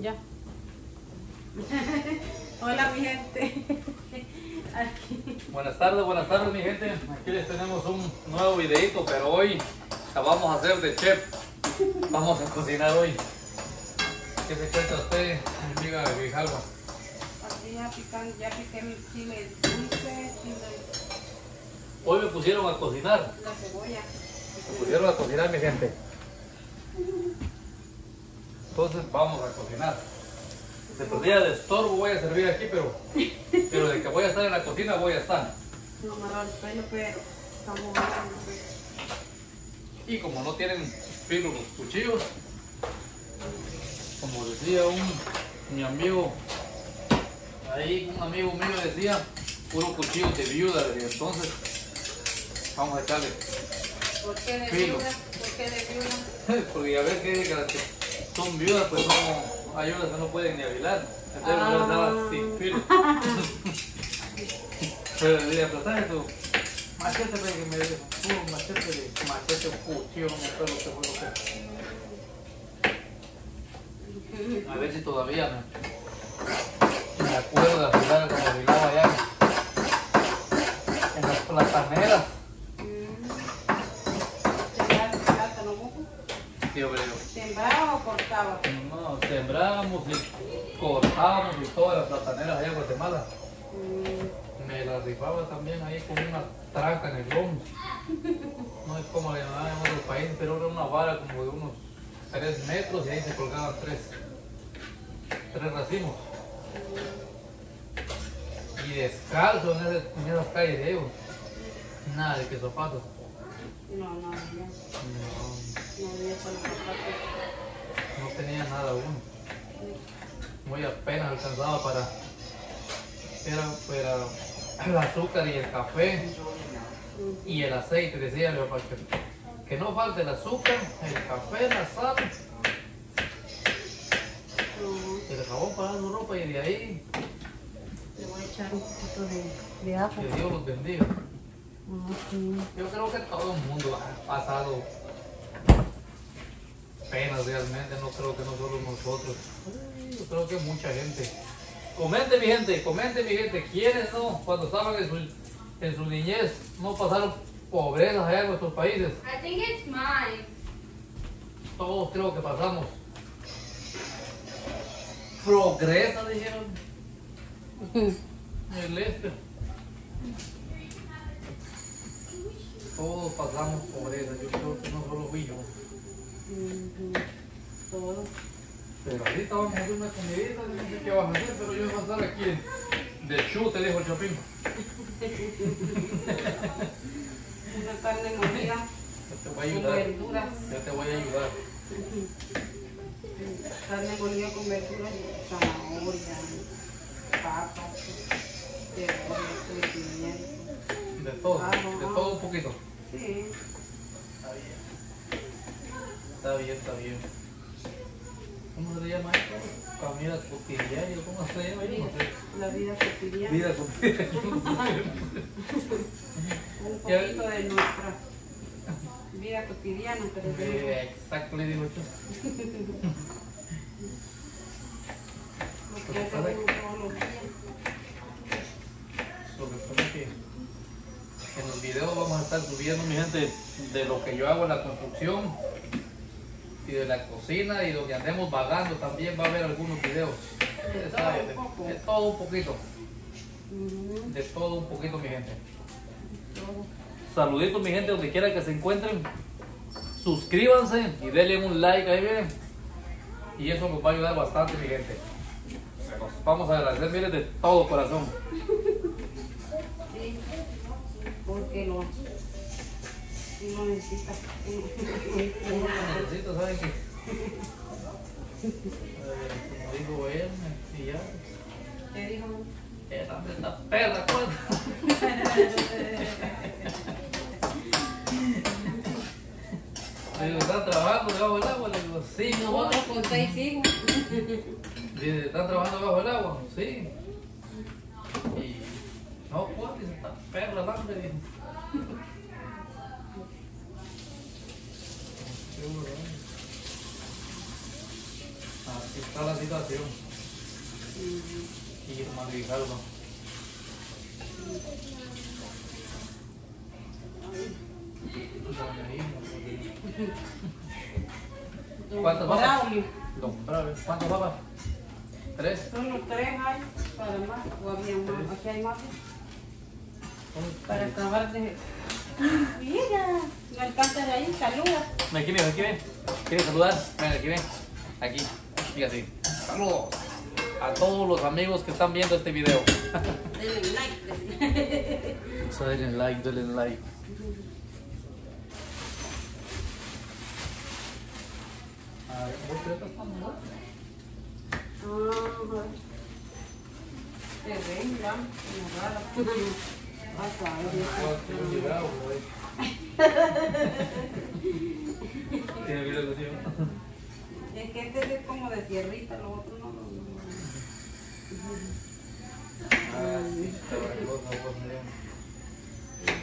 Ya. Hola mi gente. Aquí. Buenas tardes, buenas tardes mi gente. Aquí les tenemos un nuevo videito, pero hoy la vamos a hacer de chef. Vamos a cocinar hoy. ¿Qué se cuenta usted, mi amiga Grijalva? Aquí ya pican, ya piqué el chile dulce, chile, Hoy me pusieron a cocinar. la cebolla. Me pusieron a cocinar mi gente. Entonces vamos a cocinar. De por día de estorbo voy a servir aquí, pero, pero de que voy a estar en la cocina voy a estar. No me agarro el pelo, pero estamos. Y como no tienen filo los cuchillos, como decía un mi amigo, ahí un amigo mío decía, puro cuchillo de viuda, decía, entonces vamos a echarle, ¿Por qué de Filo. viuda? ¿Por qué de viuda? porque que las que son viudas pues no, hay unas que no pueden ni avilar, entonces Ah. no les daba sin filo. Pero le dije, aplastaje tu machete, ve, que me dijo, puro machete, machete cuchillo, me acuerdo qué fue lo que A ver si todavía me, me acuerdo de afilar como afilaba allá en las plataneras. ¿Sembrar plátano mujo? Sí, hombre, yo. ¿Sembraba o cortaba? No, sembramos y cortábamos y todas las plataneras allá en Guatemala. Mm, Me la rifaba también ahí con una tranca en el lomo. No es como le llamaban en otros países, pero era una vara como de unos 3 metros y ahí se colgaban tres, tres racimos. Y descalzo en, ese- en esas calles de ellos. Nada de que zapatos. No, no, no. No, No había zapatos. No tenía nada uno. Muy apenas alcanzaba para. Era, era el azúcar y el café y el aceite, decía yo, para que, que no falte el azúcar, el café, la sal, el jabón para su ropa y de ahí le voy a echar un poquito de, de ajo. que Dios los bendiga. Yo creo que todo el mundo ha pasado penas realmente, no creo que no solo nosotros. Yo creo que mucha gente. Comente mi gente, comente mi gente, ¿quiénes no? Cuando estaban en su, en su niñez no pasaron pobreza allá en nuestros países. I think it's mine. Todos creo que pasamos. Progresa, dijeron. El este. Todos pasamos pobreza, yo creo que no solo fui yo. Pero ahorita vamos a hacer una comidita, no sé qué vas a hacer, pero yo voy a estar aquí de chute, dijo el Chapín. Una carne molida Yo te voy a con ayudar. verduras. Yo te voy a ayudar. Carne molida con verduras, zanahoria, papas, cebolla, pimiento. De todo, Ah, de todo un poquito. Sí, Está bien. Está bien, está bien. ¿Cómo se llama esto? Comida cotidiana, ¿cómo se llama? Yo no sé. la vida cotidiana. Vida cotidiana. Un poquito de nuestra vida cotidiana, de Exacto, le digo yo. lo que hacemos todos los días. Lo que pasa es que en los videos vamos a estar subiendo, mi gente, de lo que yo hago en la construcción y de la cocina y donde andemos vagando también va a haber algunos videos. De todo un de- poco. de todo un poquito, de todo un poquito, mi gente. Saluditos, mi gente, donde quiera que se encuentren. Suscríbanse y denle un like ahí, miren. Y eso nos va a ayudar bastante, mi gente. Vamos a agradecer, miren, de todo corazón. Sí, porque lo, sí lo necesita. Uno lo necesita, ¿saben qué? Eh, como dijo él, y ya. ¿Qué dijo? Esta, esta perra, ¿cuánto? Le digo, ¿están trabajando debajo del agua? Le digo, sí, mi amor. Con seis hijos. Dice, ¿están trabajando bajo el agua? Sí. Y no, pues, dice, esta perra, dame, dijo. Seguro, ¿eh? Así está la situación. Y. Doña Irma, Don ¿Cuántas papas? Don Braulio. ¿Cuántas papas? ¿Tres? Solo tres hay para más, o había más, aquí hay más. Para acabar de... Mira, no alcanza de ahí, saluda. Ven aquí, ven, aquí ven. ¿Quieres saludar? Ven, aquí ven. Aquí. Fíjate. Saludos a todos los amigos que están viendo este video. Denle like. Denle like, denle like. A ver, ¿vos te Es que este es como de sierrita, lo otro no. Ah, sí, bueno, vos.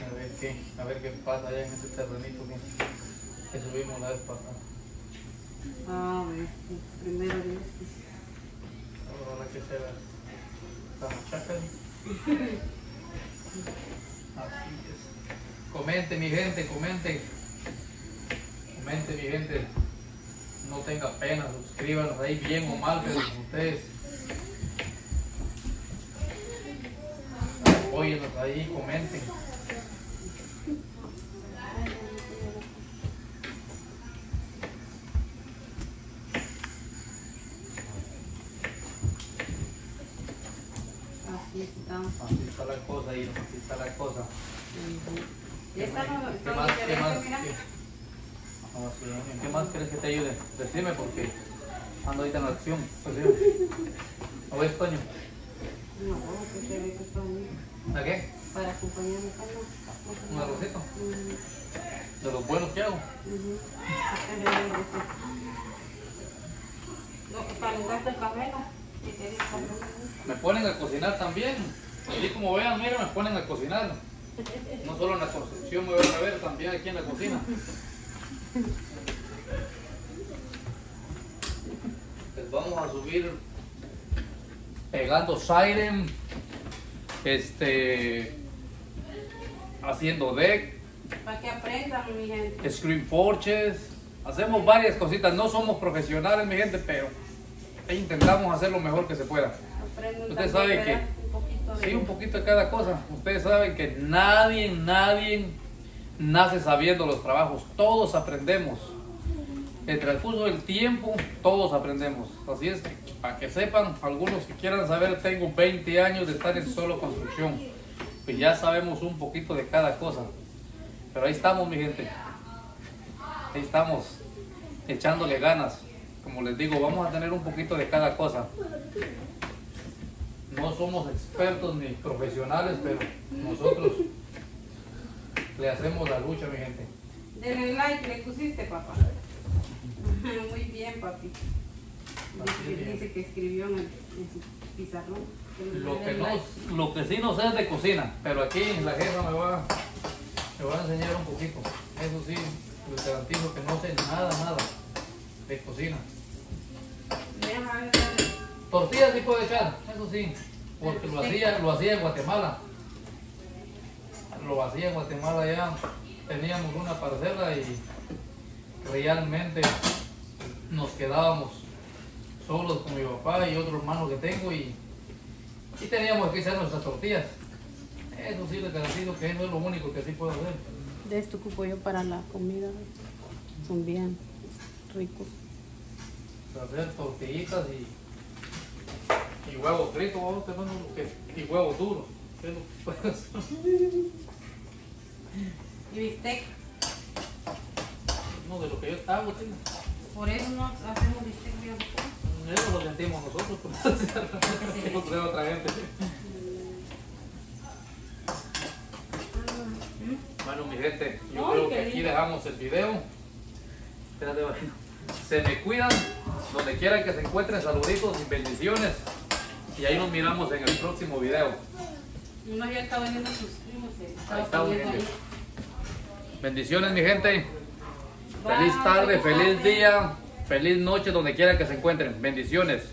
A ver qué, a ver qué pasa allá en ese terrenito que, subimos la vez pasada. Ah, ver, sí, primero Dios. Ahora que se la, la machaca. Así. Comente mi gente, comente. Comente mi gente. No tenga pena, suscríbanos ahí bien o mal, pero ustedes. Apóyenos ahí, comenten. Cosa. ¿Qué más, qué más, qué- sí, ¿En qué más quieres que te ayude? Decime porque ando ahorita en la acción. Pues. ¿O ves, Toño? No, que se ve que son ¿A qué? para acompañarme no. ¿Un arrocito? Ujú, De los buenos que hago. No, para gasto del café, no. Te Me ponen a cocinar también. Así como vean, mira, me ponen a cocinar. No solo en la construcción me van a ver, también aquí en la cocina. Les vamos a subir pegando siren, este, haciendo deck, Para que aprendan, mi gente. screen porches, hacemos varias cositas. No somos profesionales, mi gente, pero intentamos hacer lo mejor que se pueda. Aprendan Usted sabe que- Sí, un poquito de cada cosa. Ustedes saben que nadie, nadie nace sabiendo los trabajos. Todos aprendemos. En el transcurso del tiempo, todos aprendemos. Así es, para que sepan, algunos que quieran saber, tengo 20 años de estar en solo construcción. Pues ya sabemos un poquito de cada cosa. Pero ahí estamos, mi gente. Ahí estamos, echándole ganas. Como les digo, vamos a tener un poquito de cada cosa. No somos expertos ni profesionales, pero nosotros le hacemos la lucha, mi gente. Denle like, le pusiste, papá. Muy bien, papi. Dice, que escribió en el, en su pizarrón. Lo que, no, lo que sí no sé es de cocina, pero aquí la jefa me va, me va a enseñar un poquito. Eso sí, les garantizo que no sé nada, nada de cocina. Deja Tortillas sí puedo echar, eso sí, lo hacía, lo hacía en Guatemala. Lo hacía en Guatemala ya, teníamos una parcela y realmente nos quedábamos solos con mi papá y otro hermano que tengo y, y teníamos que hacer nuestras tortillas. Eso sí, les garantizo que eso es lo único que sí puedo hacer. De esto ocupo yo para la comida. Son bien ricos. Hacer tortillitas y, y huevos fritos, tener lo que, y huevos duros. que es lo que puedo hacer. Y bistec. No, de lo que yo hago, chico. Por eso no hacemos bistec bien. Eso lo sentimos nosotros, pues, no creo otra gente. Bueno, mi gente, yo creo que aquí dejamos el video. Espérate, va. Se me cuidan, donde quieran que se encuentren, saluditos y bendiciones. Y ahí nos miramos en el próximo video. Uno ya está vendiendo sus primos. eh, Ahí está. Bendiciones, mi gente. Feliz tarde, feliz día, Feliz noche donde quiera que se encuentren. Bendiciones.